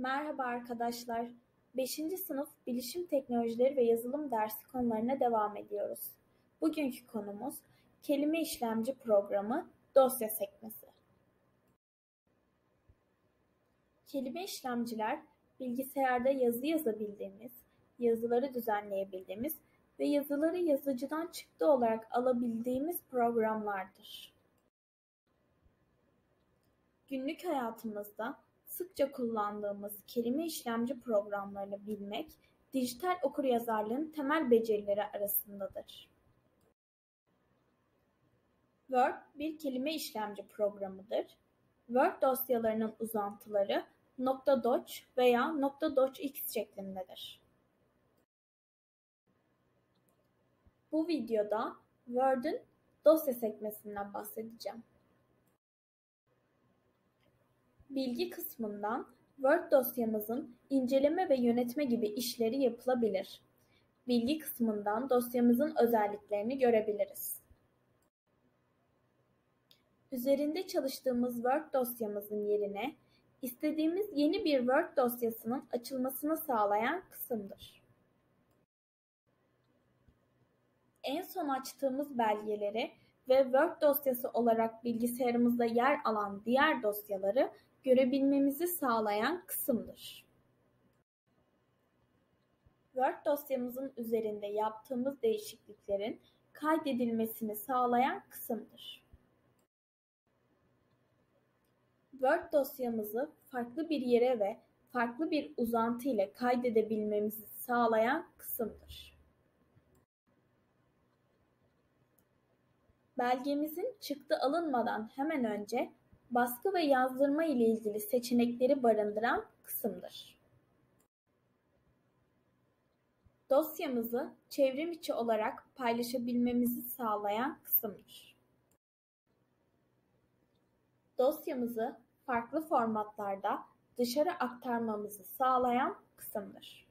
Merhaba arkadaşlar. 5. sınıf Bilişim Teknolojileri ve Yazılım dersi konularına devam ediyoruz. Bugünkü konumuz kelime işlemci programı dosya sekmesi. Kelime işlemciler bilgisayarda yazı yazabildiğimiz, yazıları düzenleyebildiğimiz ve yazıları yazıcıdan çıktı olarak alabildiğimiz programlardır. Günlük hayatımızda sıkça kullandığımız kelime işlemci programlarını bilmek, dijital okuryazarlığın temel becerileri arasındadır. Word bir kelime işlemci programıdır. Word dosyalarının uzantıları .doc veya .docx şeklindedir. Bu videoda Word'ün dosya sekmesinden bahsedeceğim. Bilgi kısmından Word dosyamızın inceleme ve yönetme gibi işleri yapılabilir. Bilgi kısmından dosyamızın özelliklerini görebiliriz. Üzerinde çalıştığımız Word dosyamızın yerine istediğimiz yeni bir Word dosyasının açılmasını sağlayan kısımdır. En son açtığımız belgeleri ve Word dosyası olarak bilgisayarımızda yer alan diğer dosyaları görebilmemizi sağlayan kısımdır. Word dosyamızın üzerinde yaptığımız değişikliklerin kaydedilmesini sağlayan kısımdır. Word dosyamızı farklı bir yere ve farklı bir uzantı ile kaydedebilmemizi sağlayan kısımdır. Belgemizin çıktı alınmadan hemen önce baskı ve yazdırma ile ilgili seçenekleri barındıran kısımdır. Dosyamızı çevrim içi olarak paylaşabilmemizi sağlayan kısımdır. Dosyamızı farklı formatlarda dışarı aktarmamızı sağlayan kısımdır.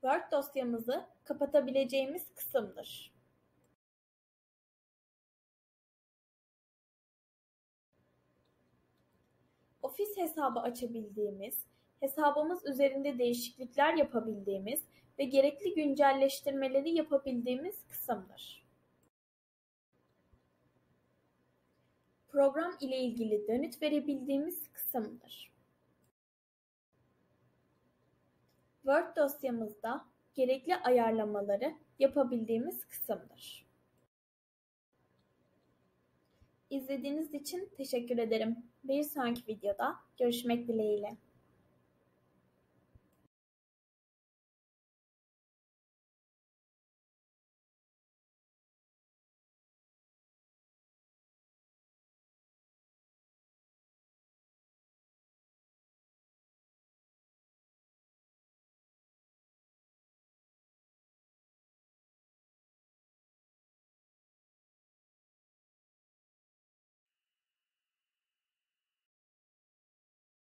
Word dosyamızı kapatabileceğimiz kısımdır. Ofis hesabı açabildiğimiz, hesabımız üzerinde değişiklikler yapabildiğimiz ve gerekli güncelleştirmeleri yapabildiğimiz kısımdır. Program ile ilgili dönüt verebildiğimiz kısımdır. Word dosyamızda gerekli ayarlamaları yapabildiğimiz kısımdır. İzlediğiniz için teşekkür ederim. Bir sonraki videoda görüşmek dileğiyle.